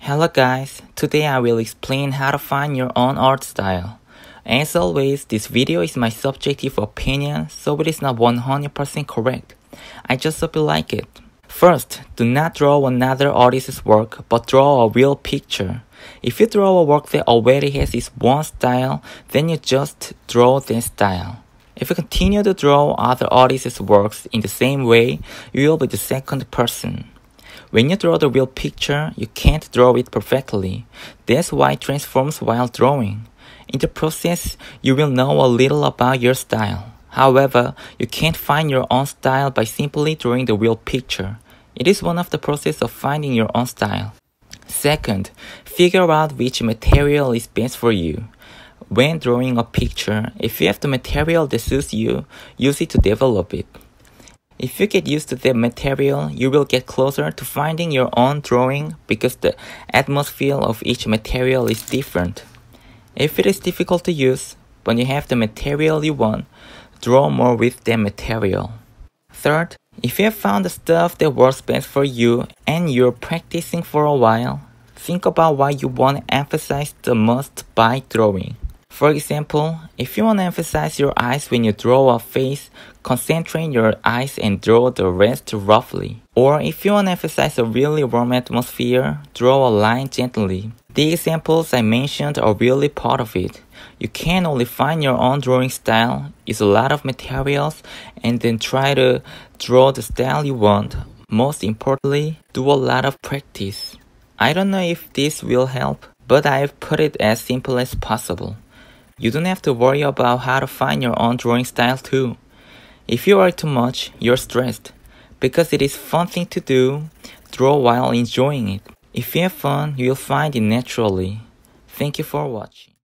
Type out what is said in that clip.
Hello guys, today I will explain how to find your own art style. As always, this video is my subjective opinion, so it is not 100% correct. I just hope you like it. First, do not draw another artist's work, but draw a real picture. If you draw a work that already has its one style, then you just draw that style. If you continue to draw other artists' works in the same way, you will be the second person. When you draw the real picture, you can't draw it perfectly. That's why it transforms while drawing. In the process, you will know a little about your style. However, you can't find your own style by simply drawing the real picture. It is one of the process of finding your own style. Second, figure out which material is best for you. When drawing a picture, if you have the material that suits you, use it to develop it. If you get used to the material, you will get closer to finding your own drawing because the atmosphere of each material is different. If it is difficult to use, when you have the material you want, draw more with that material. Third, if you have found the stuff that works best for you and you're practicing for a while, think about what you want to emphasize the most by drawing. For example, if you want to emphasize your eyes when you draw a face, concentrate your eyes and draw the rest roughly. Or if you want to emphasize a really warm atmosphere, draw a line gently. The examples I mentioned are really part of it. You can only find your own drawing style, use a lot of materials, and then try to draw the style you want. Most importantly, do a lot of practice. I don't know if this will help, but I've put it as simple as possible. You don't have to worry about how to find your own drawing style too. If you worry too much, you're stressed. Because it is fun thing to do, draw while enjoying it. If you have fun, you'll find it naturally. Thank you for watching.